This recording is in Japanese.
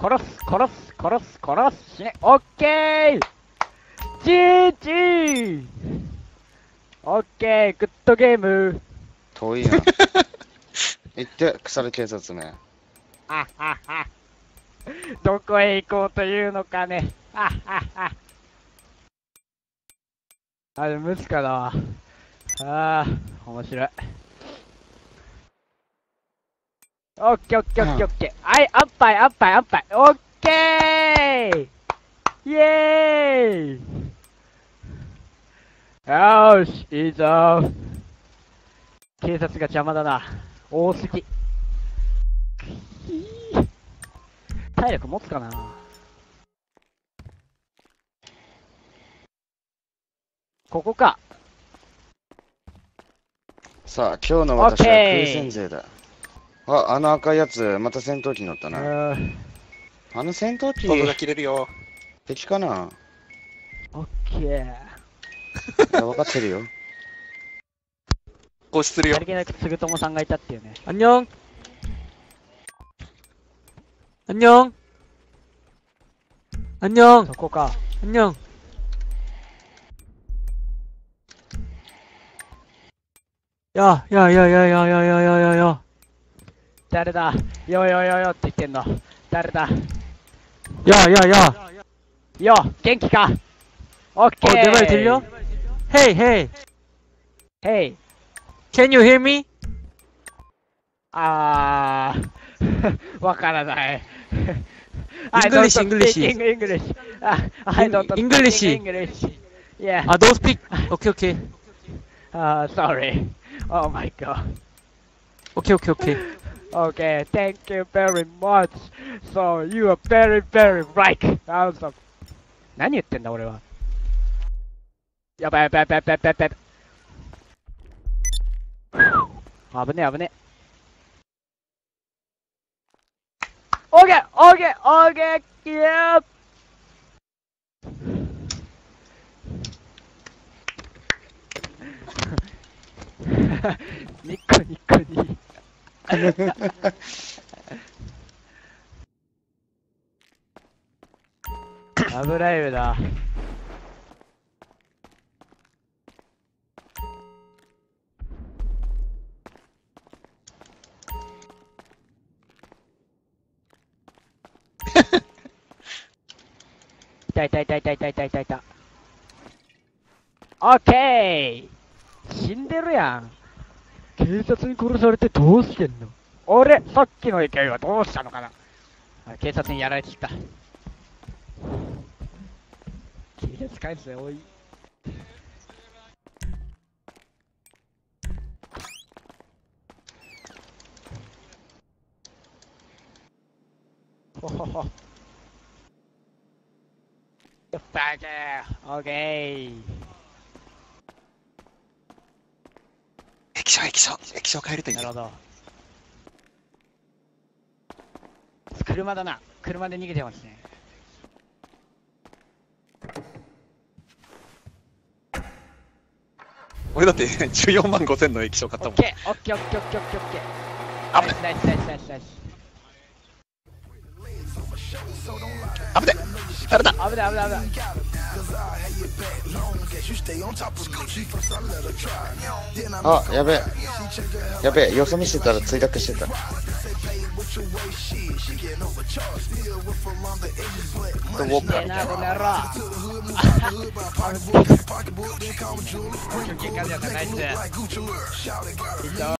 殺す、殺す、殺す、殺す、死ね。オッケージージーオッケー、グッドゲーム。遠いやん。行って、腐警察め。あはは。どこへ行こうというのかね。あはは。あれ、無視かだわ。ああ、面白い。オッケーオッケーオッケーオッケー。はい、アッパイ、アッパイ、アッパイ。オッケーイェーイよーし、いいぞ警察が邪魔だな。多すぎ。体力持つかなここか。さあ、今日の私は空戦勢だ。あ、あの赤いやつ、また戦闘機乗ったな。ああの戦闘機。ボが切れるよ。敵かな？オッケー。分かってるよ。こうするよ。さりげなくつぐともさんがいたっていうね。あんにょん。あんにょん。あんにょん。そこか。あんにょん。や、や、や、や、や、や、や、や、や。誰だよよよよって言ってんの。誰だ 야, 야, 야. よ元気かオッケ 어, ー 내 말 들려? Hey, hey. ヘイ Can you hear me? あー、わからない。 English, English. English. I don't speak English. English. Yeah. 아, no speak. 오케이, 오케이. Uh, sorry. Oh my god. 오케이, 오케이, 오케이. Okay, thank you very much. So, you are very, very right. Also, 何言ってんだ俺は。やばいやばいやばいやばいやばいやばい。危ねえ危ねえ。オーケーオーケーオーケーイエーニコニコニ。 ラブライブだ。いたいたいたいたいたいたいたいた。オッケー死んでるやん。警察に殺されてどうしてんの？俺、さっきの勢いはどうしたのかな？あ警察にやられてきた。警察返せ、おい。ほほほ。You faggot! Okay. 液晶、液晶、液晶変えるといいなるほど。車だな。車で逃げてますね。俺だって 14万5千の液晶買ったもん。オッケーオッケーオッケーオッケーオッケーオッケー。危ナイスナイスナイスナイスナイス。危ね誰だ？危ない危ない危ない。あ、やべえ。やべえ、よそ見してたら墜落してた。ウォーカーええな、